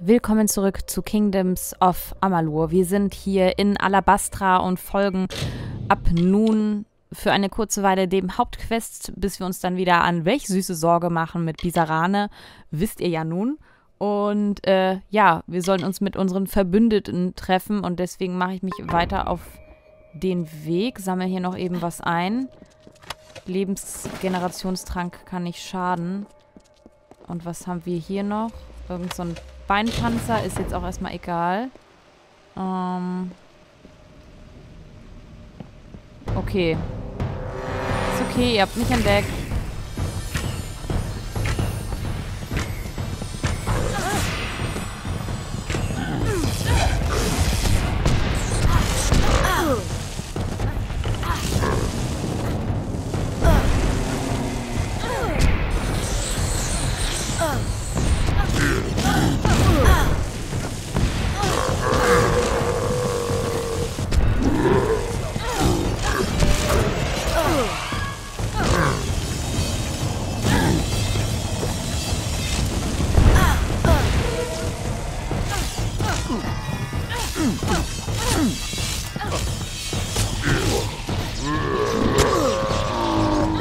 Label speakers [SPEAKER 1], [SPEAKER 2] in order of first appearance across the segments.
[SPEAKER 1] Willkommen zurück zu Kingdoms of Amalur. Wir sind hier in Alabastra und folgen ab nun für eine kurze Weile dem Hauptquest, bis wir uns dann wieder an welch süße Sorge machen mit Bisarane, wisst ihr ja nun. Und äh, ja, wir sollen uns mit unseren Verbündeten treffen und deswegen mache ich mich weiter auf den Weg, sammle hier noch eben was ein. Lebensgenerationstrank kann nicht schaden. Und was haben wir hier noch? Irgend so ein Beinpanzer ist jetzt auch erstmal egal. Ähm okay. Ist okay, ihr habt mich entdeckt.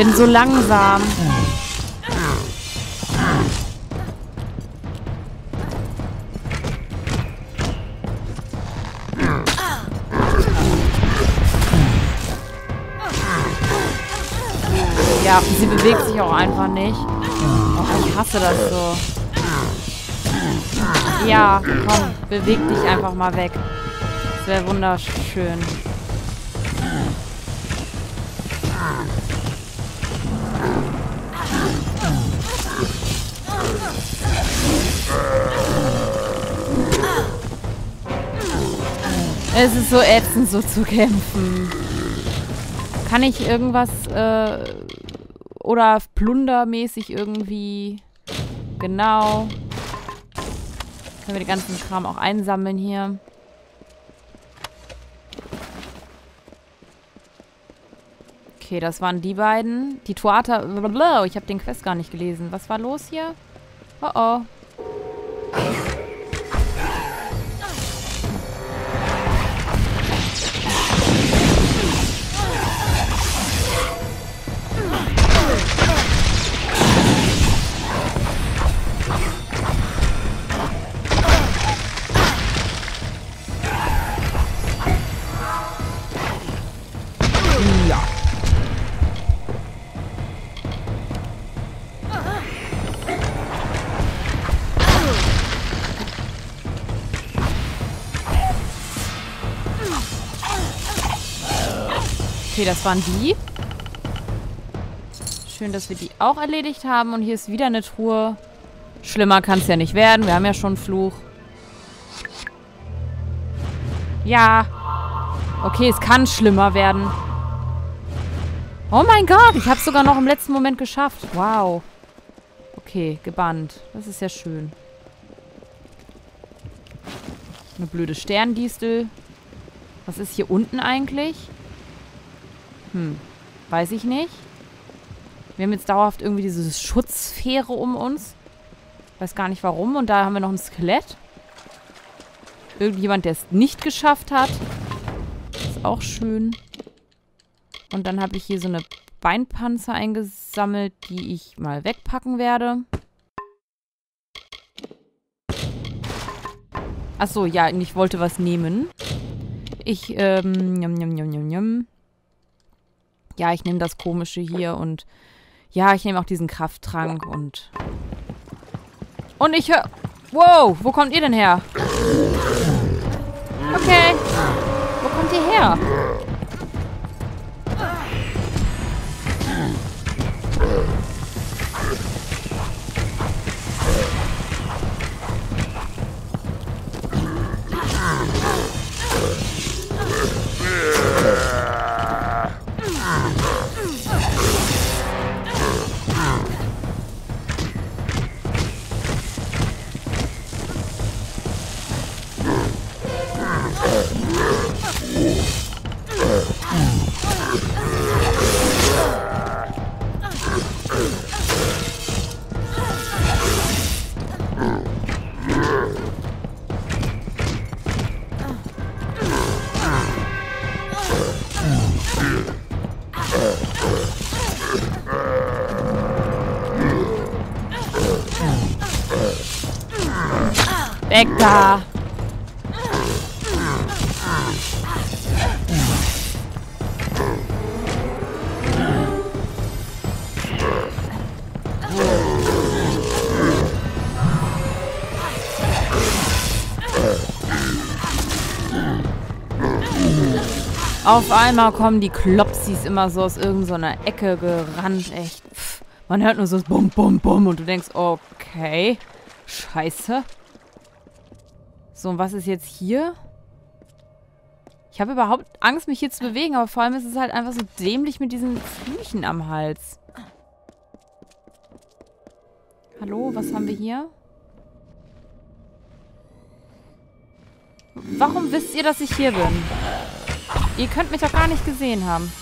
[SPEAKER 1] Bin so langsam. Ja, sie bewegt sich auch einfach nicht. Oh, ich hasse das so. Ja, komm, beweg dich einfach mal weg. Das wäre wunderschön. Es ist so ätzend, so zu kämpfen. Kann ich irgendwas, äh, oder plundermäßig irgendwie, genau. Können wir den ganzen Kram auch einsammeln hier. Okay, das waren die beiden. Die Tuata, blablabla, ich habe den Quest gar nicht gelesen. Was war los hier? Oh oh. Okay, das waren die. Schön, dass wir die auch erledigt haben. Und hier ist wieder eine Truhe. Schlimmer kann es ja nicht werden. Wir haben ja schon einen Fluch. Ja. Okay, es kann schlimmer werden. Oh mein Gott, ich habe es sogar noch im letzten Moment geschafft. Wow. Okay, gebannt. Das ist ja schön. Eine blöde Sterndistel. Was ist hier unten eigentlich? Hm, weiß ich nicht. Wir haben jetzt dauerhaft irgendwie diese Schutzsphäre um uns. Weiß gar nicht warum. Und da haben wir noch ein Skelett. Irgendjemand, der es nicht geschafft hat. Ist auch schön. Und dann habe ich hier so eine Beinpanzer eingesammelt, die ich mal wegpacken werde. Achso, ja, ich wollte was nehmen. Ich, ähm, njam, njam, njam, njam, njam ja, ich nehme das Komische hier und ja, ich nehme auch diesen Krafttrank und und ich höre... Wow, wo kommt ihr denn her? Okay. Wo kommt ihr her? Da! Auf einmal kommen die Klopsis immer so aus irgendeiner so Ecke gerannt. Echt. Pff. Man hört nur so Bum, Bum, Bum und du denkst, okay. Scheiße. So, und was ist jetzt hier? Ich habe überhaupt Angst, mich hier zu bewegen, aber vor allem ist es halt einfach so dämlich mit diesen Flüchen am Hals. Hallo, was haben wir hier? Warum wisst ihr, dass ich hier bin? Ihr könnt mich doch gar nicht gesehen haben.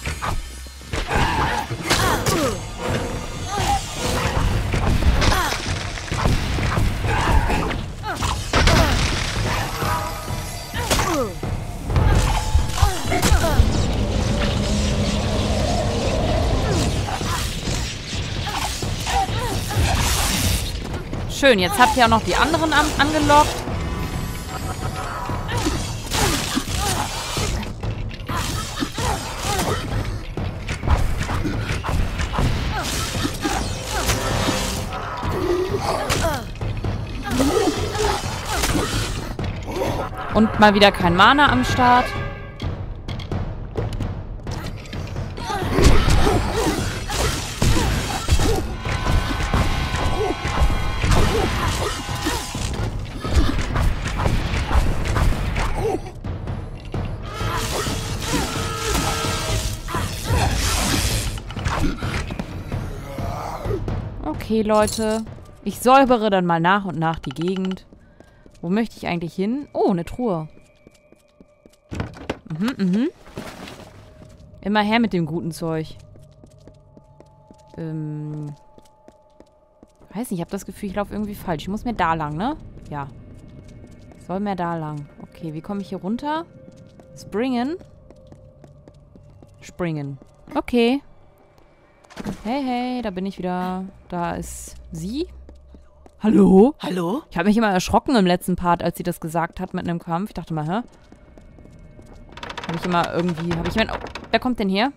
[SPEAKER 1] Schön, jetzt habt ihr auch noch die anderen an angelockt. Und mal wieder kein Mana am Start. Okay, Leute. Ich säubere dann mal nach und nach die Gegend. Wo möchte ich eigentlich hin? Oh, eine Truhe. Mhm, mhm. Immer her mit dem guten Zeug. Ähm. Weiß nicht, ich habe das Gefühl, ich laufe irgendwie falsch. Ich muss mir da lang, ne? Ja. Soll mir da lang. Okay, wie komme ich hier runter? Springen? Springen. Okay. Hey, hey, da bin ich wieder. Da ist sie. Hallo?
[SPEAKER 2] Hallo?
[SPEAKER 1] Ich habe mich immer erschrocken im letzten Part, als sie das gesagt hat mit einem Kampf. Ich dachte mal, hä? Habe ich immer irgendwie... Habe ich immer... Oh, wer kommt denn hier?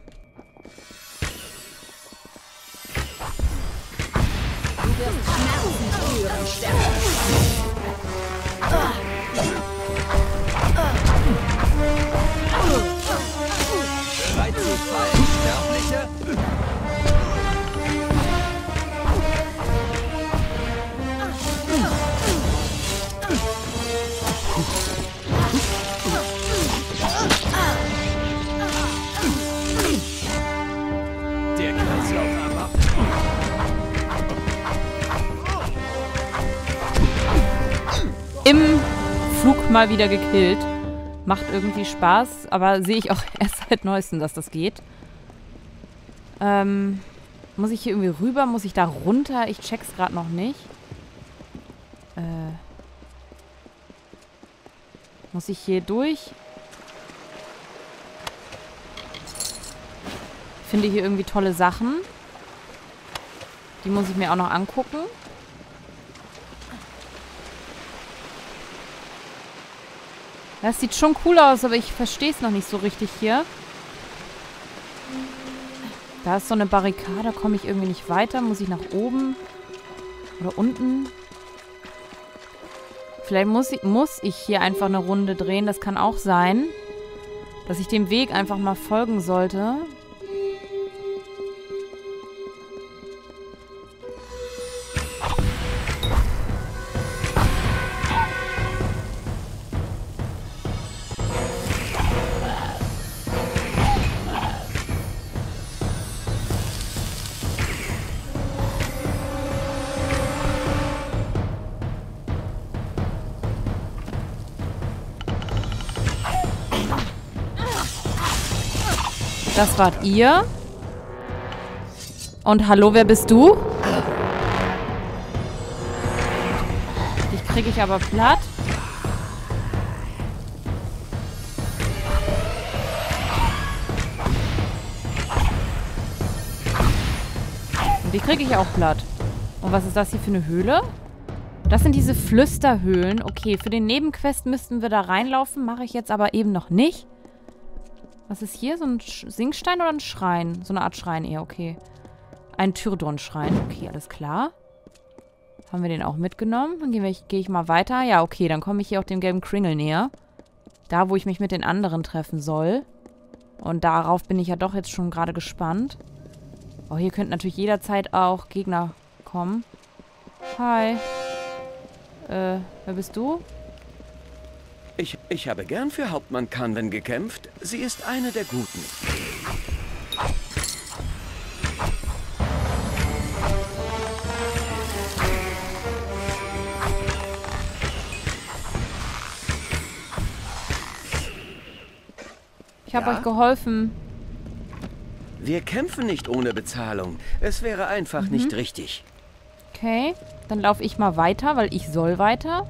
[SPEAKER 1] Mal wieder gekillt. Macht irgendwie Spaß, aber sehe ich auch erst seit neuestem, dass das geht. Ähm, muss ich hier irgendwie rüber? Muss ich da runter? Ich check's gerade noch nicht. Äh, muss ich hier durch? Finde hier irgendwie tolle Sachen. Die muss ich mir auch noch angucken. Das sieht schon cool aus, aber ich verstehe es noch nicht so richtig hier. Da ist so eine Barrikade, komme ich irgendwie nicht weiter. Muss ich nach oben? Oder unten? Vielleicht muss ich, muss ich hier einfach eine Runde drehen. Das kann auch sein. Dass ich dem Weg einfach mal folgen sollte. Das wart ihr. Und hallo, wer bist du? Dich kriege ich aber platt. Und die kriege ich auch platt. Und was ist das hier für eine Höhle? Das sind diese Flüsterhöhlen. Okay, für den Nebenquest müssten wir da reinlaufen. Mache ich jetzt aber eben noch nicht. Was ist hier? So ein Singstein oder ein Schrein? So eine Art Schrein eher, okay. Ein Tyrdon-Schrein. Okay, alles klar. Haben wir den auch mitgenommen? Dann gehe ich, geh ich mal weiter. Ja, okay, dann komme ich hier auch dem gelben Kringel näher. Da, wo ich mich mit den anderen treffen soll. Und darauf bin ich ja doch jetzt schon gerade gespannt. Oh, hier könnten natürlich jederzeit auch Gegner kommen. Hi. Äh, wer bist du?
[SPEAKER 2] Ich, ich habe gern für Hauptmann Kanwen gekämpft. Sie ist eine der Guten.
[SPEAKER 1] Ich habe ja? euch geholfen.
[SPEAKER 2] Wir kämpfen nicht ohne Bezahlung. Es wäre einfach mhm. nicht richtig.
[SPEAKER 1] Okay, dann laufe ich mal weiter, weil ich soll weiter.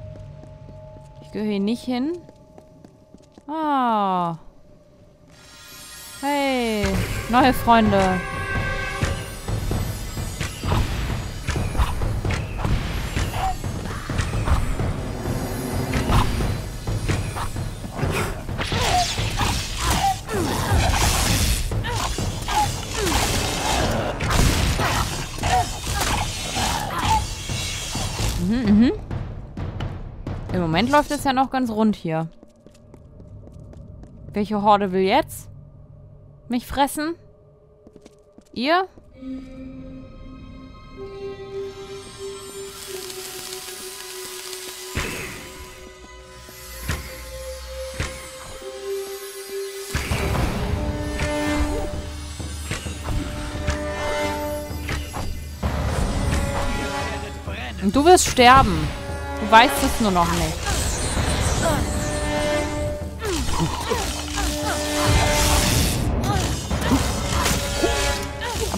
[SPEAKER 1] Gehöre hier nicht hin. Ah. Hey, neue Freunde. Läuft es ja noch ganz rund hier. Welche Horde will jetzt? Mich fressen? Ihr? Und du wirst sterben. Du weißt es nur noch nicht.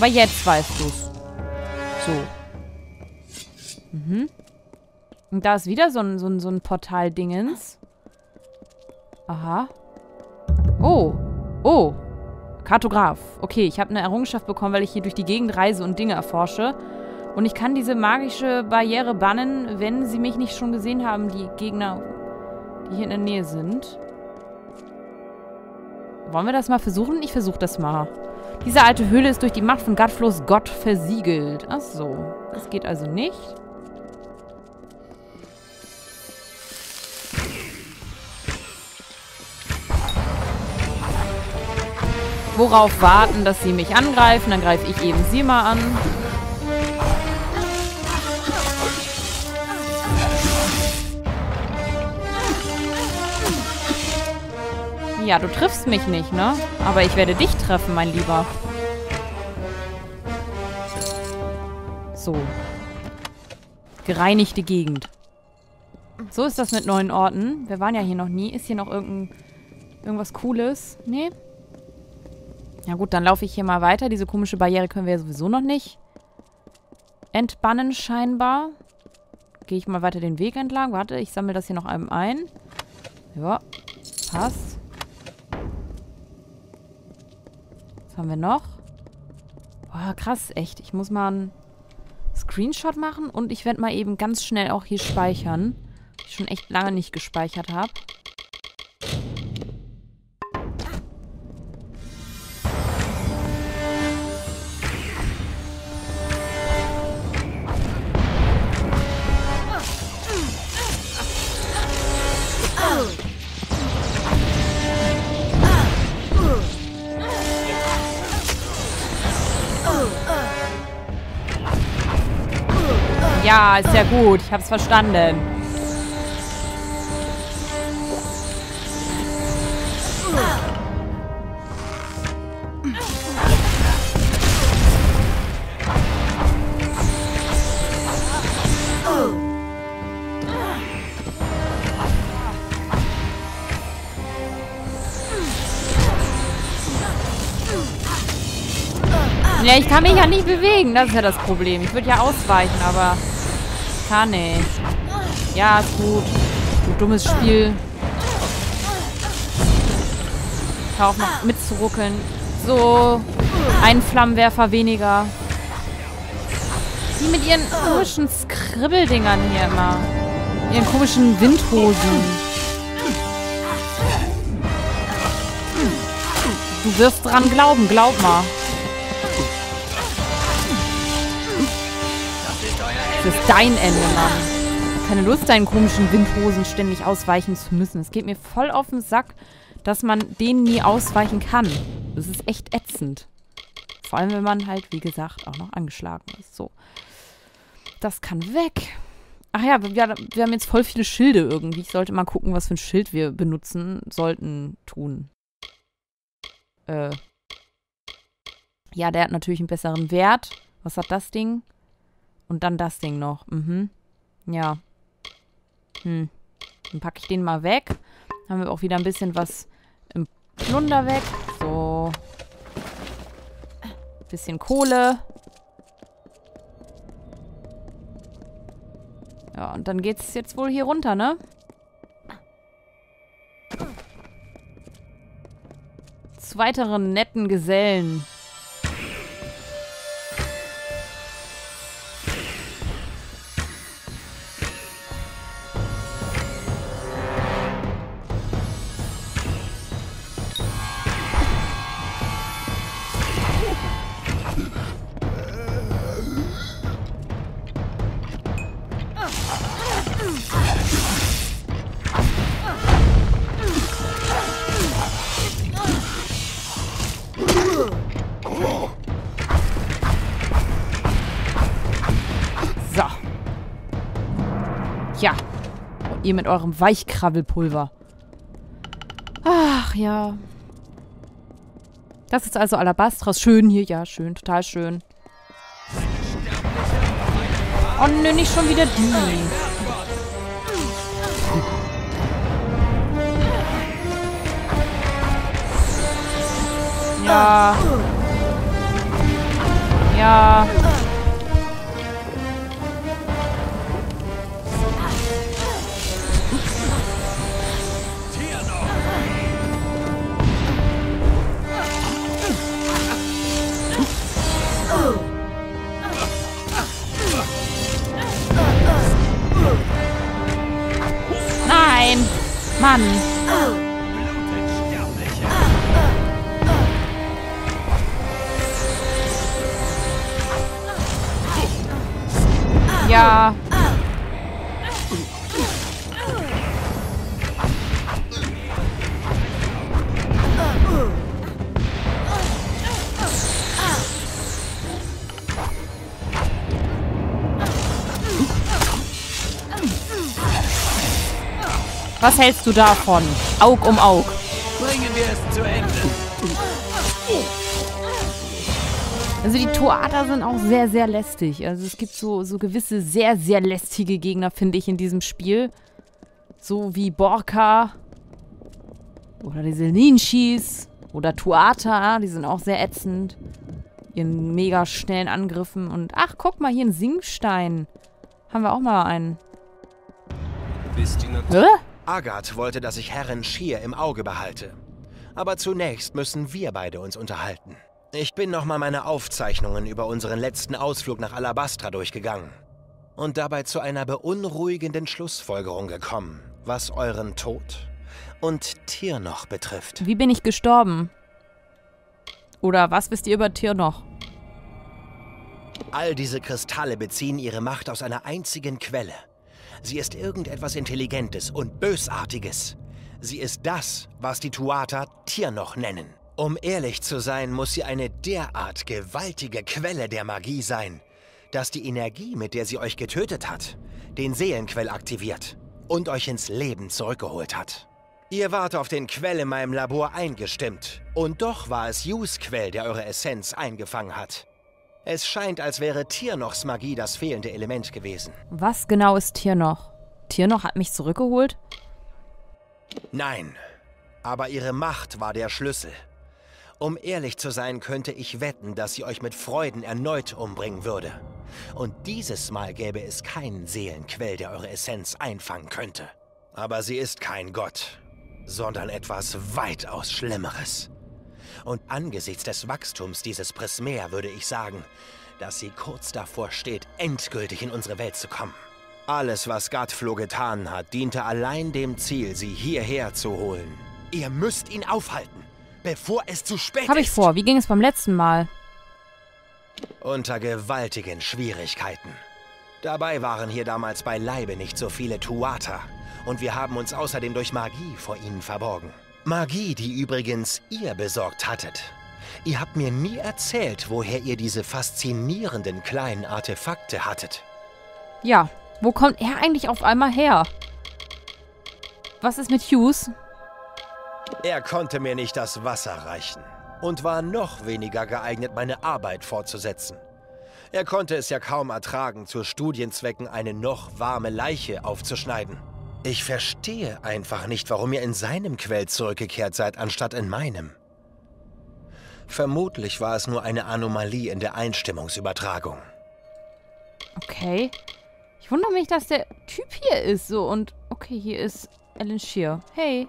[SPEAKER 1] Aber jetzt weißt du's. So. Mhm. Und da ist wieder so ein, so ein, so ein Portal-Dingens. Aha. Oh. Oh. Kartograf. Okay, ich habe eine Errungenschaft bekommen, weil ich hier durch die Gegend reise und Dinge erforsche. Und ich kann diese magische Barriere bannen, wenn sie mich nicht schon gesehen haben, die Gegner, die hier in der Nähe sind. Wollen wir das mal versuchen? Ich versuche das mal. Diese alte Höhle ist durch die Macht von Gottfloß Gott versiegelt. Ach so. Das geht also nicht. Worauf warten, dass sie mich angreifen? Dann greife ich eben sie mal an. Ja, du triffst mich nicht, ne? Aber ich werde dich treffen, mein Lieber. So. Gereinigte Gegend. So ist das mit neuen Orten. Wir waren ja hier noch nie. Ist hier noch irgendein, irgendwas Cooles? Nee? Ja gut, dann laufe ich hier mal weiter. Diese komische Barriere können wir ja sowieso noch nicht entbannen scheinbar. Gehe ich mal weiter den Weg entlang. Warte, ich sammle das hier noch einmal ein. Ja, passt. Was haben wir noch? Boah, krass, echt. Ich muss mal einen Screenshot machen und ich werde mal eben ganz schnell auch hier speichern. Ich schon echt lange nicht gespeichert habe. Ist ja gut. Ich hab's verstanden. Ja, ich kann mich ja nicht bewegen. Das ist ja das Problem. Ich würde ja ausweichen, aber kann ich. Ja, ist gut. Du dummes Spiel. Hör auf noch mitzuruckeln. So. Ein Flammenwerfer weniger. Die mit ihren komischen Skribbeldingern hier immer. Ihren komischen Windhosen. Du wirst dran glauben, glaub mal. Das ist dein Ende, Mann. Keine Lust, deinen komischen Windhosen ständig ausweichen zu müssen. Es geht mir voll auf den Sack, dass man denen nie ausweichen kann. Das ist echt ätzend. Vor allem, wenn man halt, wie gesagt, auch noch angeschlagen ist. So. Das kann weg. Ach ja, wir, wir haben jetzt voll viele Schilde irgendwie. Ich sollte mal gucken, was für ein Schild wir benutzen sollten, tun. Äh. Ja, der hat natürlich einen besseren Wert. Was hat das Ding? Und dann das Ding noch. Mhm. Ja. Hm. Dann packe ich den mal weg. Haben wir auch wieder ein bisschen was im Plunder weg. So. Bisschen Kohle. Ja, und dann geht's jetzt wohl hier runter, ne? Zu weiteren netten Gesellen. Ihr mit eurem Weichkrabbelpulver. Ach ja. Das ist also Alabastras. Schön hier, ja, schön, total schön. Oh nö, nicht schon wieder die. Ja. Ja. Mann. Was hältst du davon? Aug um Aug. Bringen wir es zu Ende. Also die Toata sind auch sehr, sehr lästig. Also es gibt so, so gewisse sehr, sehr lästige Gegner, finde ich, in diesem Spiel. So wie Borka oder diese Ninshis oder Tuata, die sind auch sehr ätzend. Ihren mega schnellen Angriffen. Und ach, guck mal, hier ein Singstein. Haben wir auch mal einen.
[SPEAKER 3] Bis die Natur Hä? Agathe wollte, dass ich Herrin Schier im Auge behalte. Aber zunächst müssen wir beide uns unterhalten. Ich bin nochmal meine Aufzeichnungen über unseren letzten Ausflug nach Alabastra durchgegangen. Und dabei zu einer beunruhigenden Schlussfolgerung gekommen, was euren Tod und Tirnoch betrifft.
[SPEAKER 1] Wie bin ich gestorben? Oder was wisst ihr über Tirnoch?
[SPEAKER 3] All diese Kristalle beziehen ihre Macht aus einer einzigen Quelle – Sie ist irgendetwas Intelligentes und Bösartiges. Sie ist das, was die Tuata Tirnoch nennen. Um ehrlich zu sein, muss sie eine derart gewaltige Quelle der Magie sein, dass die Energie, mit der sie euch getötet hat, den Seelenquell aktiviert und euch ins Leben zurückgeholt hat. Ihr wart auf den Quell in meinem Labor eingestimmt, und doch war es Yus Quell, der eure Essenz eingefangen hat. Es scheint, als wäre Tirnochs Magie das fehlende Element gewesen.
[SPEAKER 1] Was genau ist Tirnoch? Tirnoch hat mich zurückgeholt?
[SPEAKER 3] Nein, aber ihre Macht war der Schlüssel. Um ehrlich zu sein, könnte ich wetten, dass sie euch mit Freuden erneut umbringen würde. Und dieses Mal gäbe es keinen Seelenquell, der eure Essenz einfangen könnte. Aber sie ist kein Gott, sondern etwas weitaus Schlimmeres. Und angesichts des Wachstums dieses Prismer würde ich sagen, dass sie kurz davor steht, endgültig in unsere Welt zu kommen. Alles, was Gatflo getan hat, diente allein dem Ziel, sie hierher zu holen. Ihr müsst ihn aufhalten, bevor es zu spät
[SPEAKER 1] Hab
[SPEAKER 3] ist.
[SPEAKER 1] ich vor. Wie ging es beim letzten Mal?
[SPEAKER 3] Unter gewaltigen Schwierigkeiten. Dabei waren hier damals beileibe nicht so viele Tuata. Und wir haben uns außerdem durch Magie vor ihnen verborgen. Magie, die übrigens ihr besorgt hattet. Ihr habt mir nie erzählt, woher ihr diese faszinierenden kleinen Artefakte hattet.
[SPEAKER 1] Ja. Wo kommt er eigentlich auf einmal her? Was ist mit Hughes?
[SPEAKER 3] Er konnte mir nicht das Wasser reichen und war noch weniger geeignet, meine Arbeit fortzusetzen. Er konnte es ja kaum ertragen, zu Studienzwecken eine noch warme Leiche aufzuschneiden. Ich verstehe einfach nicht, warum ihr in seinem Quell zurückgekehrt seid, anstatt in meinem. Vermutlich war es nur eine Anomalie in der Einstimmungsübertragung.
[SPEAKER 1] Okay. Ich wundere mich, dass der Typ hier ist so und okay, hier ist Alan Shear. Hey.